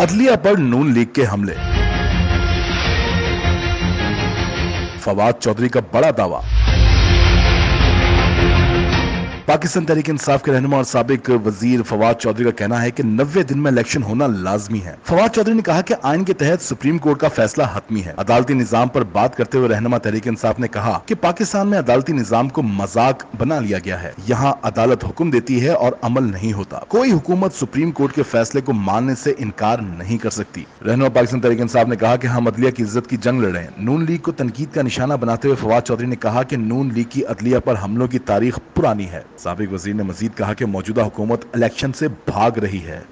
अदलिया पर नून लीग के हमले। फवाद चौधरी का बड़ा दावा। पाकिस्तान तहरीक इंसाफ के रहनुमा और सबक वज़ीर फवाद चौधरी का कहना है कि नब्बे दिन में इलेक्शन होना लाजमी है। फवाद चौधरी ने कहा कि आइन के तहत सुप्रीम कोर्ट का फैसला हतमी है। अदालती निज़ाम पर बात करते हुए रहनुमा तहरीक इंसाफ ने कहा कि पाकिस्तान में अदालती निज़ाम को मज़ाक बना लिया गया है। यहाँ अदालत हुक्म देती है और अमल नहीं होता। कोई हुकूमत सुप्रीम कोर्ट के फैसले को मानने से इनकार नहीं कर सकती। रहनुमा पाकिस्तान तहरीक इंसाफ ने कहा कि हम अदलिया की इज़्ज़त की जंग लड़ लड़े नून लीग को तनकीद का निशाना बनाते हुए फवाद चौधरी ने कहा कि नून लीग की अदलिया पर हमलों की तारीख पुरानी है। सबक वज़ीर ने मजीद कहा कि मौजूदा हुकूमत इलेक्शन से भाग रही है।